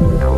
no.